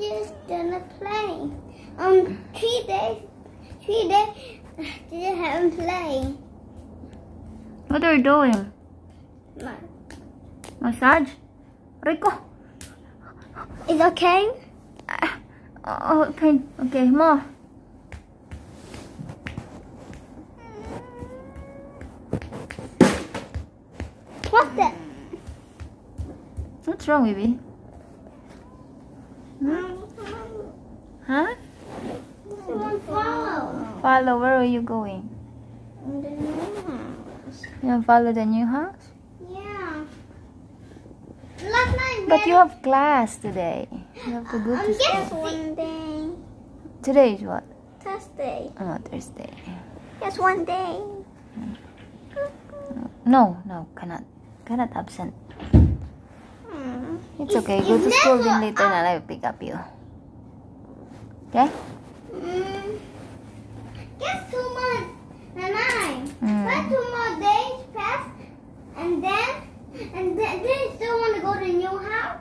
just gonna play. Um, three days, three days, just haven't played. What are you doing? Massage? Rico. Is okay? Oh, pain. Okay, more. What's that? What's wrong, baby? Huh? Someone follow. Follow, where are you going? The new house. You want to follow the new house? Yeah. Last night, But you have class today. You have to go um, to yes, school. one day. Today is what? Thursday. Oh, Thursday. Yes, one day. No, no, cannot. Cannot absent. It's okay. Go to school, then later na I will pick up you. Okay? Mm. Guess two more nine. Mm. But two more days pass, and then and then, then you still want to go to the new house.